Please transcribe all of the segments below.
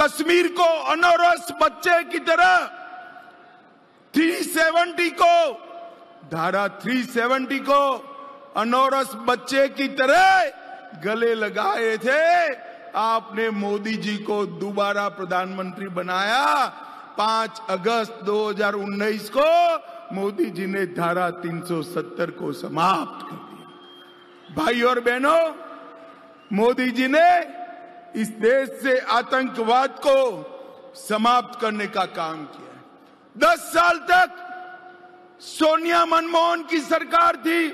कश्मीर को अनोरस बच्चे की तरह 370 को, धारा 370 को अनोरस बच्चे की तरह गले लगाए थे। आपने मोदी जी को दोबारा प्रधानमंत्री बनाया। 5 अगस्त 2019 को मोदी जी ने धारा 370 को समाप्त कर दिया। भाई और बहनों, मोदी जी ने इस देश से आतंकवाद को समाप्त करने का काम किया दस साल तक सोनिया मनमोहन की सरकार थी।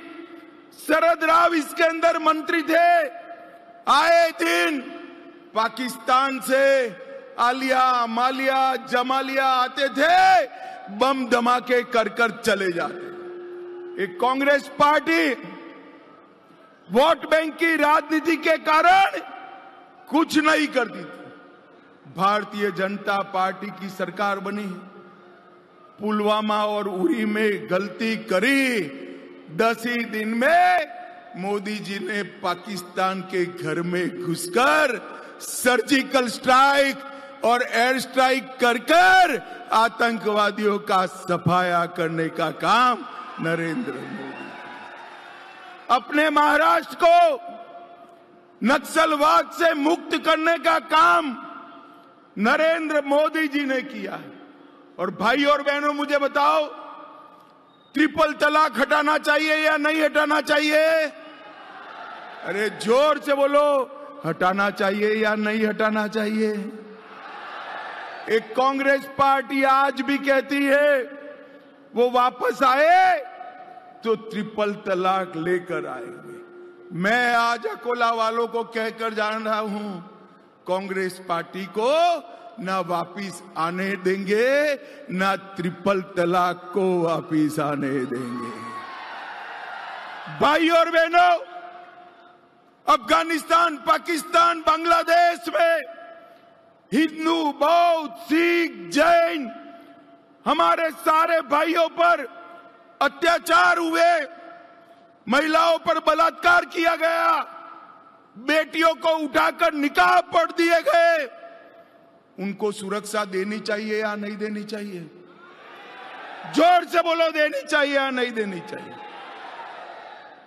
शरद राव इसके अंदर मंत्री थे। आए दिन पाकिस्तान से आलिया, मालिया, जमालिया आते थे। बम धमाके कर कर चले जाते एक कांग्रेस पार्टी वोट बैंक की राजनीति के कारण कुछ नहीं करती थी। भारतीय जनता पार्टी की सरकार बनी। पुलवामा और उरी में गलती करी। दस ही दिन में मोदी जी ने पाकिस्तान के घर में घुसकर सर्जिकल स्ट्राइक और एयर स्ट्राइक कर कर आतंकवादियों का सफाया करने का काम नरेंद्र मोदी अपने महाराष्ट्र को नक्सलवाद से मुक्त करने का काम नरेंद्र मोदी जी ने किया है। और भाई और बहनों, मुझे बताओ, ट्रिपल तलाक हटाना चाहिए या नहीं हटाना चाहिए? अरे ज़ोर से बोलो, हटाना चाहिए या नहीं हटाना चाहिए? एक कांग्रेस पार्टी आज भी कहती है, वो वापस आए तो ट्रिपल तलाक लेकर आएँगे। मैं आज अकोला वालों को कहकर जान रहा हूँ, कांग्रेस पार्टी को ना वापिस आने देंगे, ना ट्रिपल तलाक को वापिस आने देंगे। भाई और बहनों, अफ़गानिस्तान, पाकिस्तान, बांग्लादेश में हिंदू, बौद्ध, सिख, जैन, हमारे सारे भाइयों पर अत्याचार हुए। महिलाओं पर बलात्कार किया गया। बेटियों को उठाकर निकाह पढ़ दिए गए। उनको सुरक्षा देनी चाहिए या नहीं देनी चाहिए? ज़ोर से बोलो, देनी चाहिए या नहीं देनी चाहिए?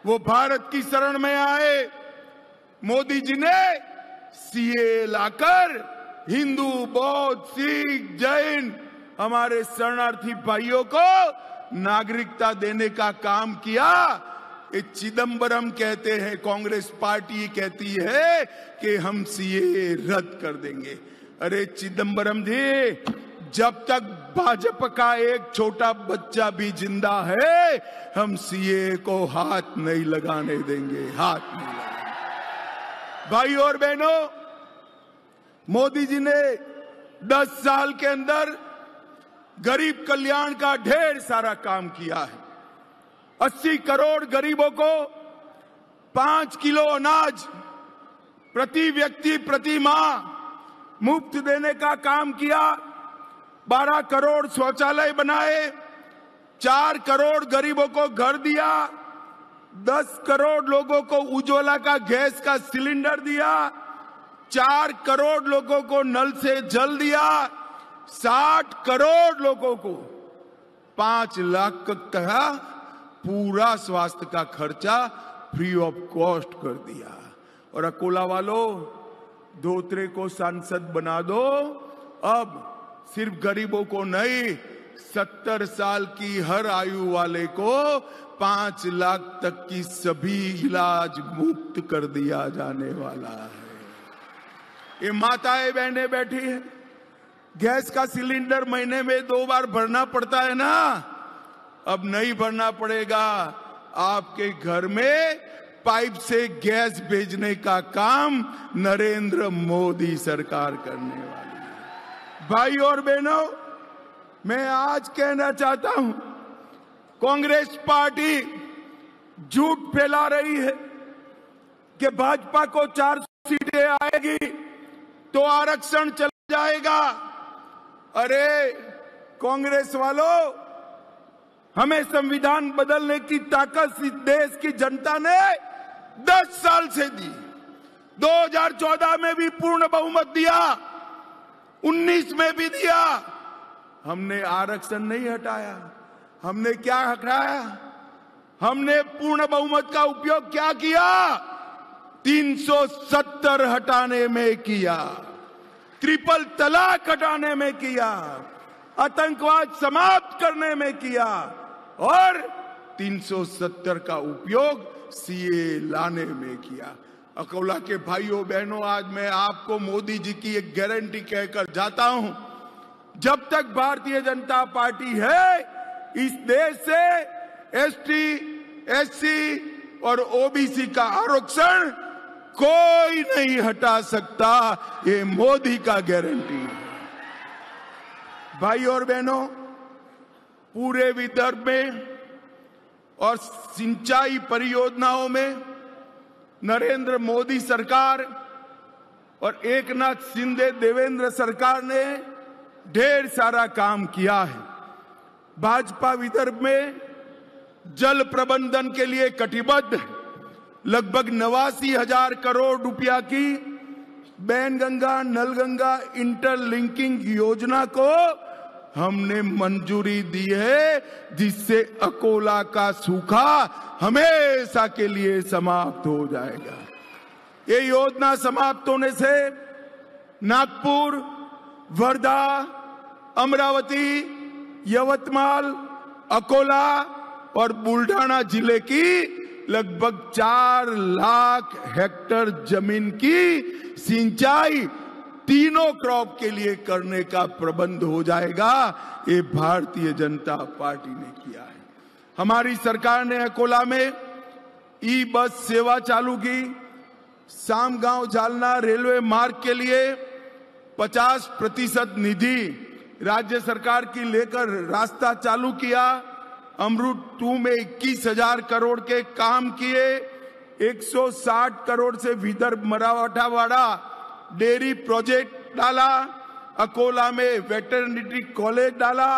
वो भारत की शरण में आए। मोदी जी ने सीए लाकर हिंदू, बौद्ध, सिख, जैन, हमारे शरणार्थी भाइयों को नागरिकता देने का काम किया। चिदम्बरम कहते हैं, कांग्रेस पार्टी कहती है कि हम सीए रद्द कर देंगे। अरे चिदम्बरम जी, जब तक भाजपा का एक छोटा बच्चा भी ज़िंदा है, हम सीए को हाथ नहीं लगाने देंगे, हाथ नहीं लगाने भाई और बहनों, मोदी जी ने 10 साल के अंदर गरीब कल्याण का ढेर सारा काम किया है। 80 करोड़ गरीबों को पाँच किलो अनाज प्रति व्यक्ति, प्रति माह मुफ़्त देने का काम किया। 12 करोड़ शौचालय बनाए, चार करोड़ गरीबों को घर दिया 10 करोड़ लोगों को उज्ज्वला का गैस का सिलेंडर दिया, चार करोड़ लोगों को नल से जल दिया, साठ करोड़ लोगों को पाँच लाख का पूरा स्वास्थ्य का खर्चा फ्री ऑफ़ कॉस्ट कर दिया। और अकोला वालों, धोत्रे को सांसद बना दो। अब सिर्फ़ गरीबों को नहीं, सत्तर साल की हर आयु वाले को पाँच लाख तक की सभी इलाज मुक्त कर दिया जाने वाला है। ये माताएँ बहने बैठी है। गैस का सिलेंडर महीने में दो बार भरना पड़ता है ना? अब नहीं भरना पड़ेगा। आपके घर में पाइप से गैस भेजने का काम नरेंद्र मोदी सरकार करने वाली है। भाई और बहनों, मैं आज कहना चाहता हूँ, कांग्रेस पार्टी झूठ फैला रही है कि भाजपा को चार सौ सीटें आएगी तो आरक्षण चला जाएगा। अरे, कांग्रेस वालों हमें संविधान बदलने की ताकत देश की जनता ने 10 साल से दी। 2014 में भी पूर्ण बहुमत दिया 19 में भी दिया। हमने आरक्षण नहीं हटाया, हमने क्या हटाया? हमने पूर्ण बहुमत का उपयोग क्या किया? 370 हटाने में किया, ट्रिपल तलाक हटाने में किया, आतंकवाद समाप्त करने में किया। और 370 का उपयोग सीए लाने में किया। अकोला के भाइयों बहनों आज मैं आपको मोदी जी की एक गारंटी कहकर जाता हूँ जब तक भारतीय जनता पार्टी है इस देश से एसटी, एससी और ओबीसी का आरक्षण कोई नहीं हटा सकता। ये मोदी का गारंटी है। भाई और बहनों पूरे विदर्भ में और सिंचाई परियोजनाओं में नरेंद्र मोदी सरकार और एक नाथ शिंदे देवेंद्र सरकार ने ढेर सारा काम किया है। भाजपा विदर्भ में जल प्रबंधन के लिए कटिबद्ध लगभग नवासी हज़ार करोड़ रुपया की बैनगंगा, नलगंगा इंटरलिंकिंग योजना को हमने मंजूरी दी है जिससे अकोला का सूखा हमेशा के लिए समाप्त हो जाएगा। ये योजना समाप्त होने से नागपुर, वर्धा, अमरावती, यवतमाल, अकोला और बुल्ढाना ज़िले की लगभग चार लाख हेक्टर ज़मीन की सिंचाई तीनों क्रॉप के लिए करने का प्रबंध हो जाएगा, ये भारतीय जनता पार्टी ने किया है। हमारी सरकार ने अकोला में ई बस सेवा चालू की। शाम गाँव जालना रेलवे मार्ग के लिए 50 प्रतिशत निधि राज्य सरकार की लेकर रास्ता चालू किया। अमृत टू में इक्कीस हज़ार करोड़ के काम किए। 160 करोड़ से विदर्भ मराठावाड़ा डेयरी प्रोजेक्ट डाला, अकोला में वेटरनिटी कॉलेज डाला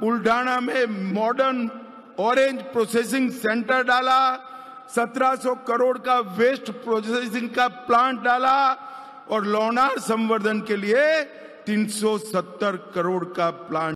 बुल्ढाना में मॉडर्न ऑरेंज प्रोसेसिंग सेंटर डाला 1700 करोड़ का वेस्ट प्रोसेसिंग का प्लांट डाला और लोनार संवर्धन के लिए 370 करोड़ का प्लांट